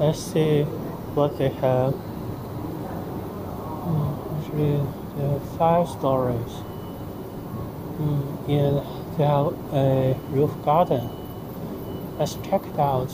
Let's see what they have. Mm, Actually, they have five stories. Mm, and they have a roof garden. Let's check it out.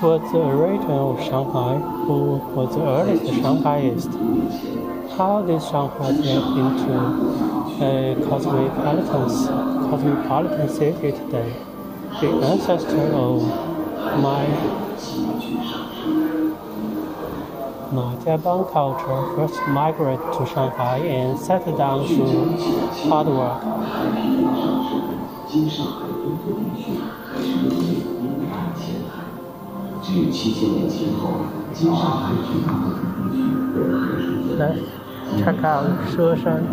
Was uh, uh, the origin of Shanghai? Who was the earliest Shanghaiist? How did Shanghai develop into a cosmopolitan, cosmopolitan city today? The ancestor of my Majiabang culture first migrated to Shanghai and settled down through hard work. 至七千年前后今上海绝大部分地区被海水淹没经山距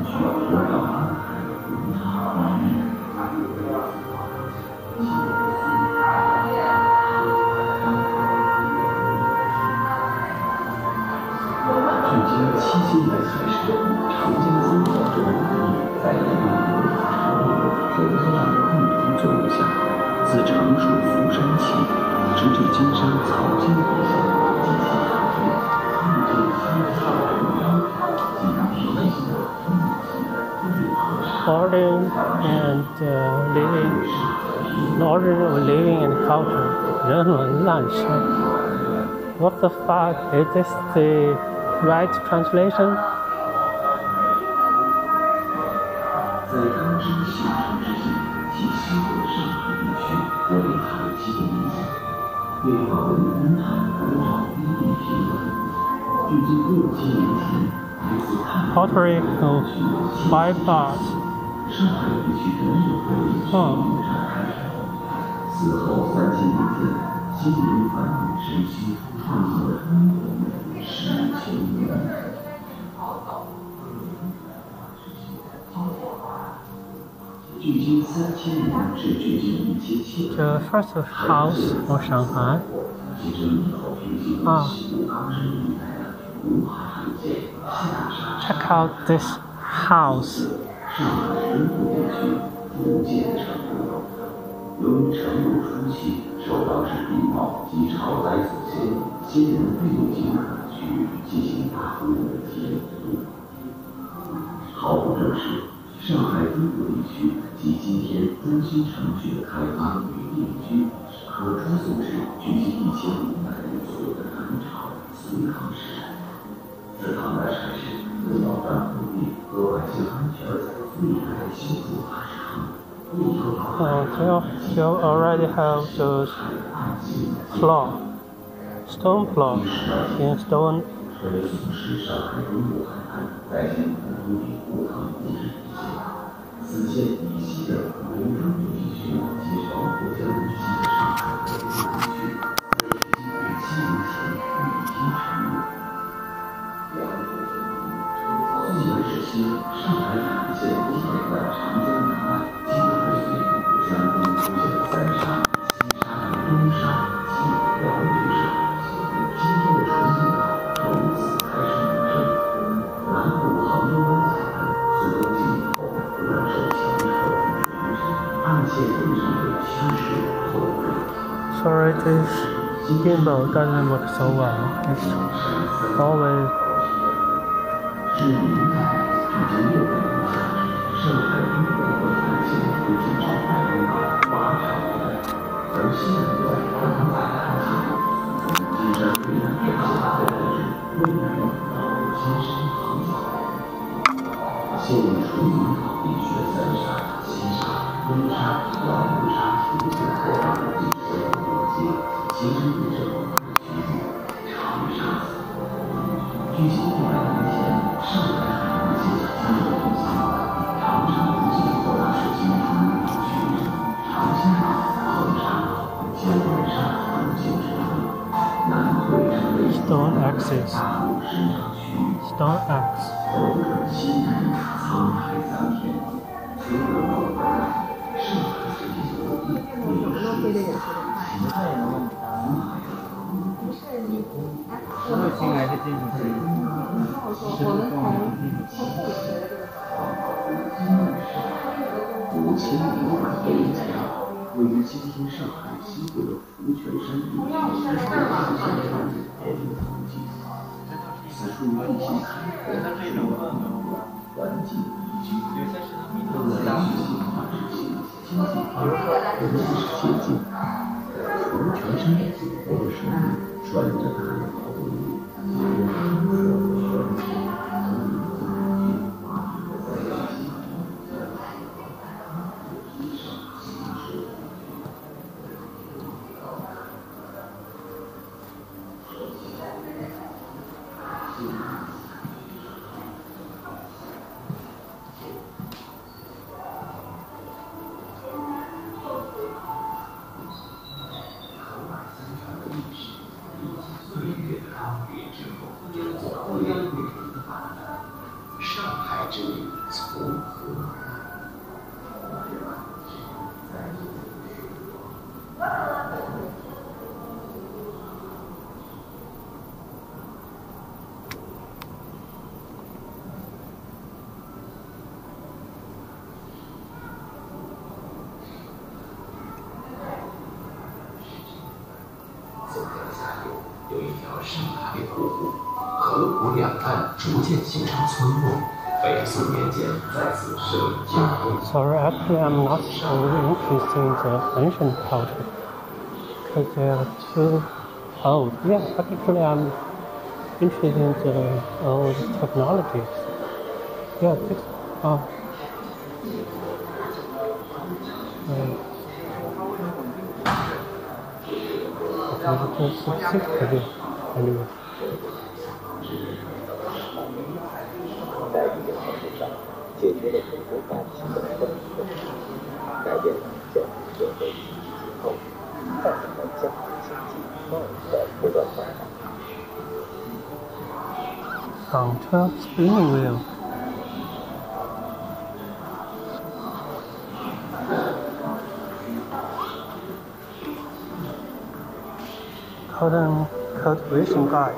今七千年海长江三角洲的意在一个国家的和热浪共同作用下自成熟浮生起。直至金山草间地下，进行发展，陆地开发进入平行的风景 Origin and uh, living, the origin of living and culture. 人文烂生. What the fuck? Is this the right translation? 对话的人通常不往低地去 Pottery of my thoughts. The first house of Shanghai. 其中以后平行啊西康山一带的吴海岸线下沙 Check out this house. 上 海中部地区福建成都。由于成都初期受当时地貌及潮灾所限，先人并不尽可去进行大规模的提炼活动。毫不正式，上海中部地区及今天中心城区的开发与定居，可追溯至距今一千五百年左右的南朝隋唐时代。自唐代开始，为保障土地和百姓安全，历来修筑大城。 Uh, you, you already have those floor, stone floor, in stone 此线以西的庐阳 Sorry, this gimbal doesn't work so well. It's always 通常需要补偿出现破坏的地震的逻辑，其实也是我们的局部常规常识。据新发现的一些上海海洋气象机构分析，常常不幸破坏水晶体的区域，常青马恒常基本上很久之后，难会成为一个大陆生长区域，或者新南沧海桑田。不是你，我们从公元的七，公元五千零五年前，位于今天上海西部的吴全山地区，开始建立佛经藏经。此处环境安静，环境宜居，都在进行。因为我的一只眼睛，从全身我的身里转着它。渐形成村落。北宋年间在此设立教会。 Sorry, actually, I'm not so interested in the ancient culture because they are too old. Yeah, actually, I'm interested in the old technologies. Yeah, this. Uh, uh, okay, specifically, anyway. 在 解决了很多感情的问题，改变了家庭社会体制之后，带来了家庭经济贸易的不断发展。纺车 spinning wheel。Cotton cultivation guide.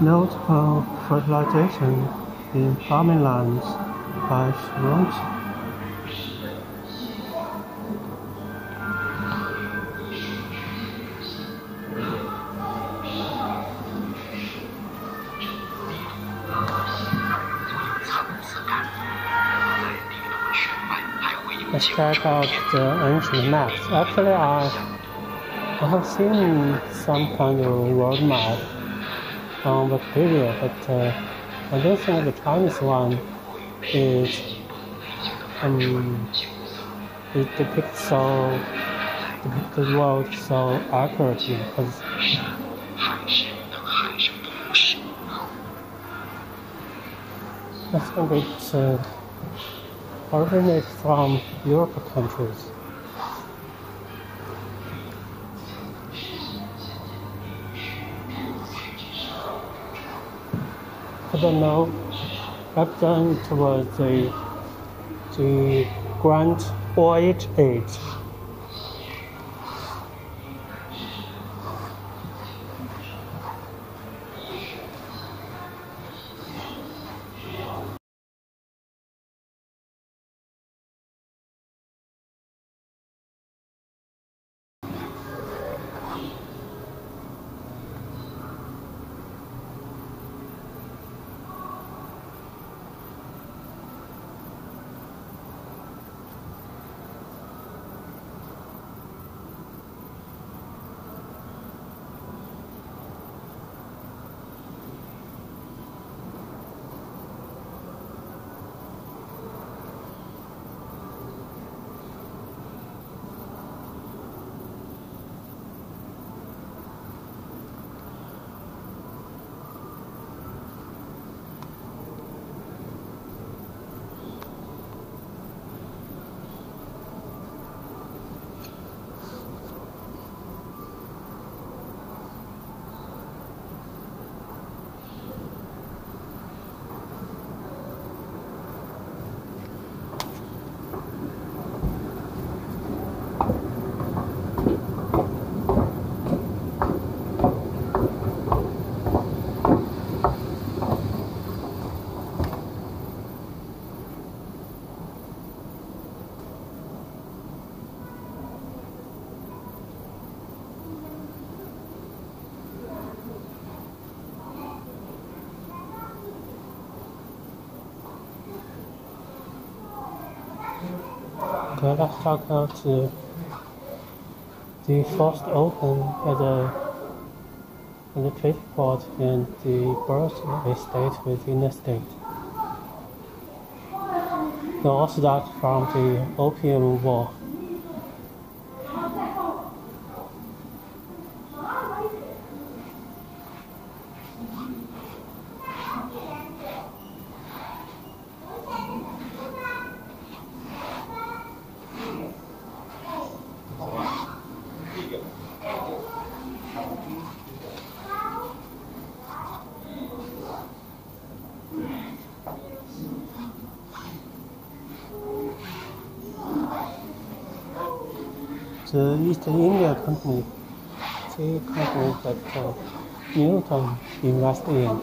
Notable fertilization in farming lands by Shirunchi. Let's check out the ancient maps. Actually, I, have seen some kind of world map on Wikipedia, but uh, I don't think the Chinese one is um, it depicts so the world so accurately because I think it uh, from Europe countries. I don't know. Then it was the the Grand Voyage age. Okay, let's talk about the, first open at the, at the trade port and the birth estate within the state. The all from the Opium War. invest in.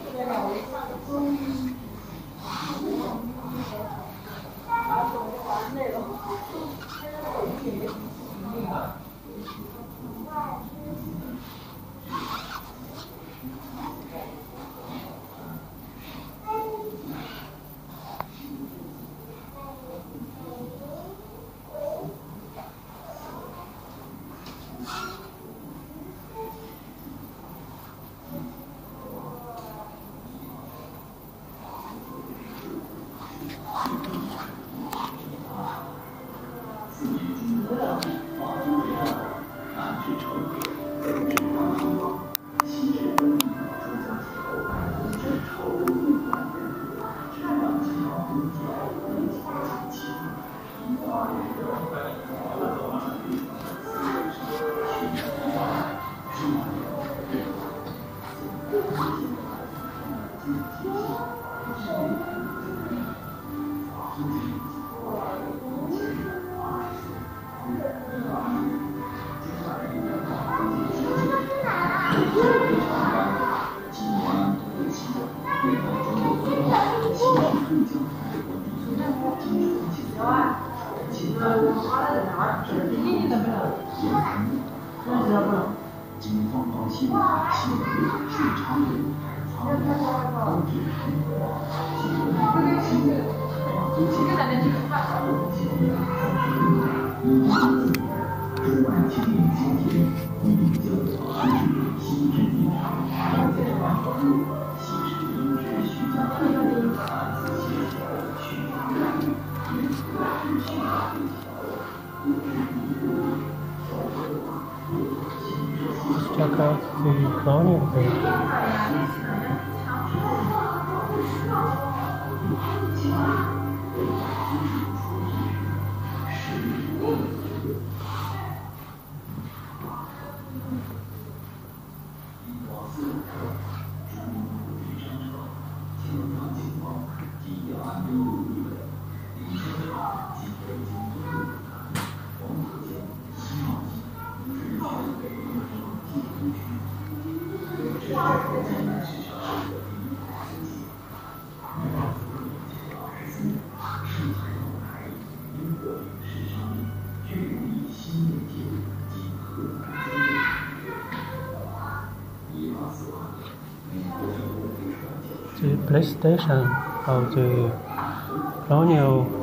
The police station of the colonial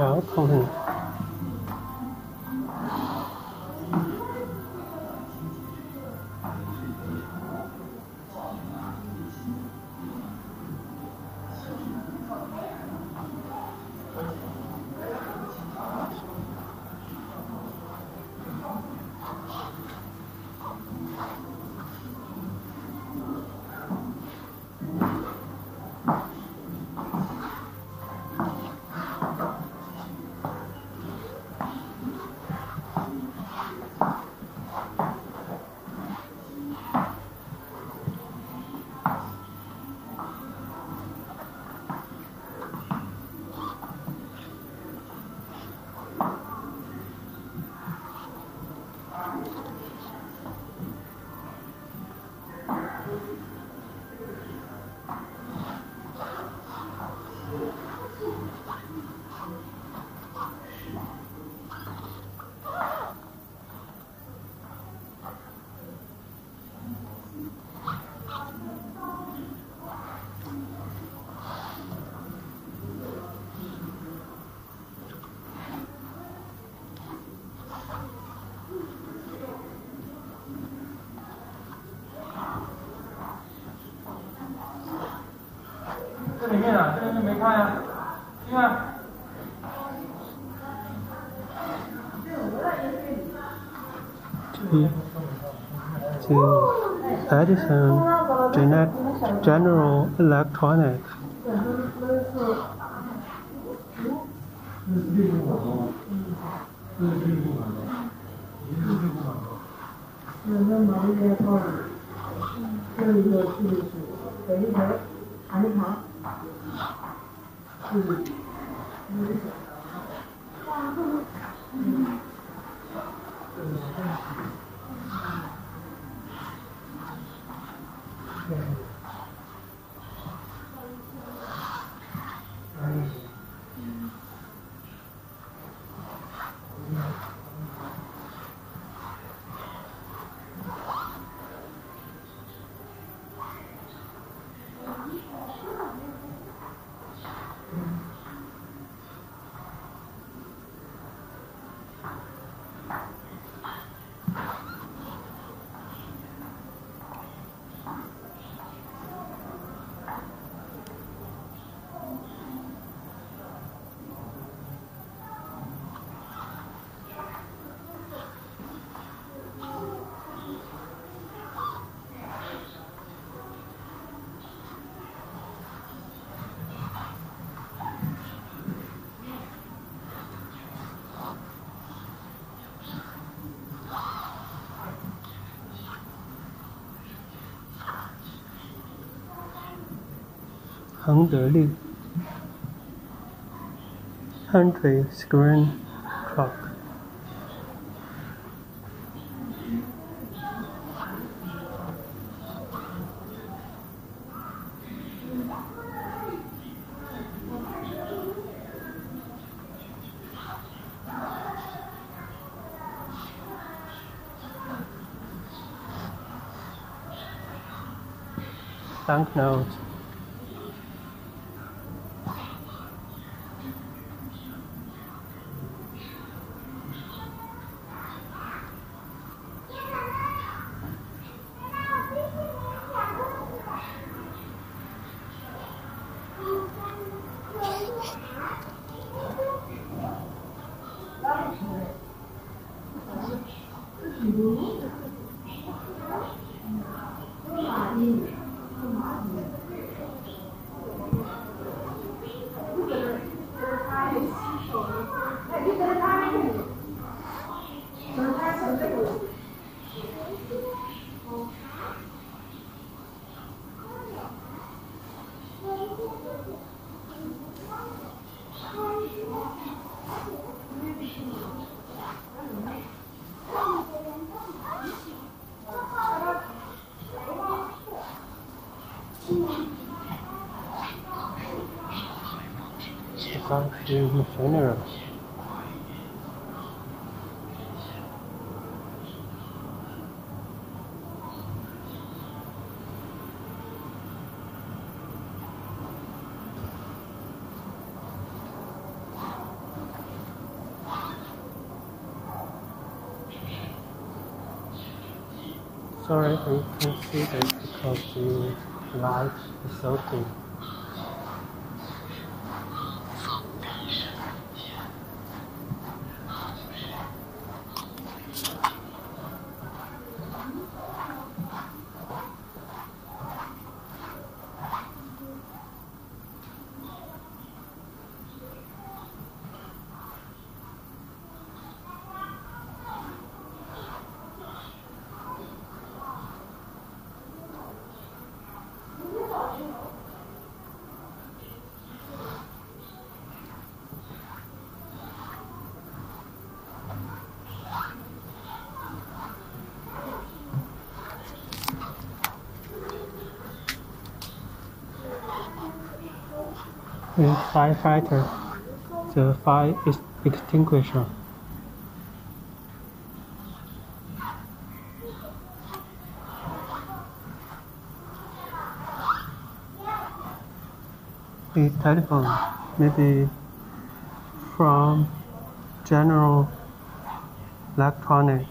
Áo. 里面啊，这边是煤炭呀，你看。to Edison Genet- General Electronic. 嗯。Hundred Hundred Screen Truck. Banknote. Amém. Back to machinery. Sorry, I can't see this because the light is so dim. Firefighter, the fire is extinguisher. A telephone, maybe from General Electronic.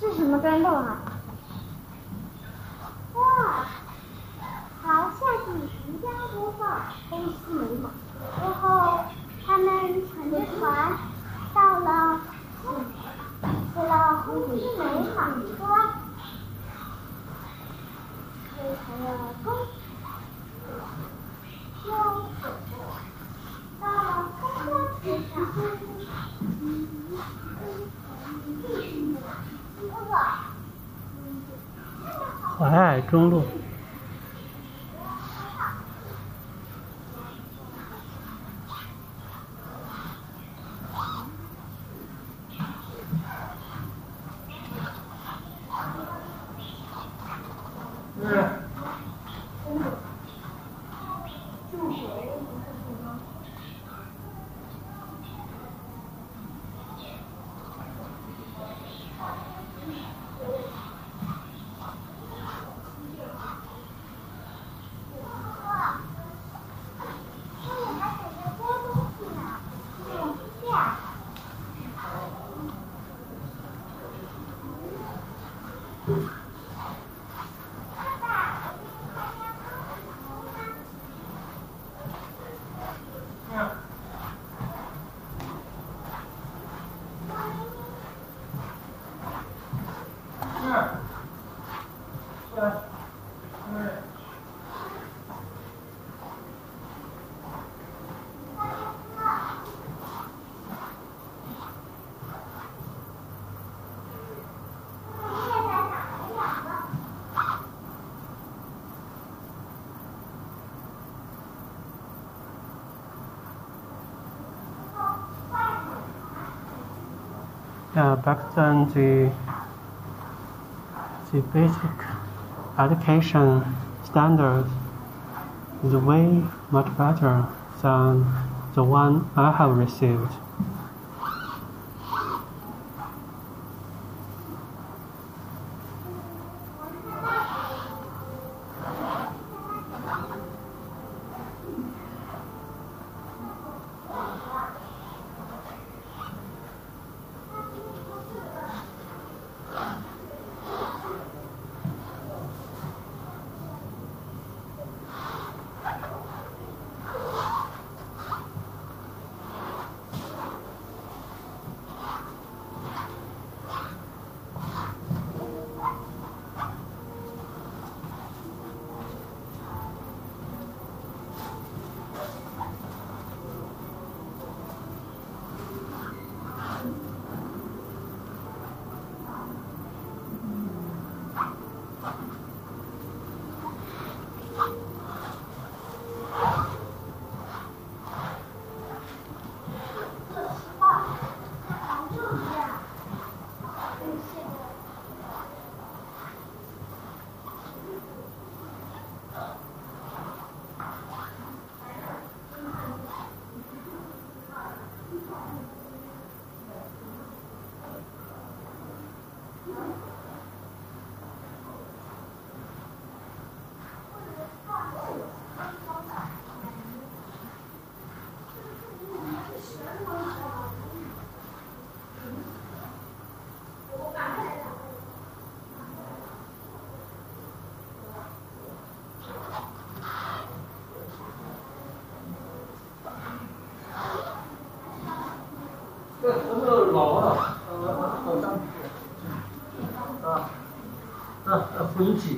这是什么砖头啊？哇好下集即将播放公司美码中路。 자, 박산지, 지 베이직 education standard is way much better than the one I have received. 空気。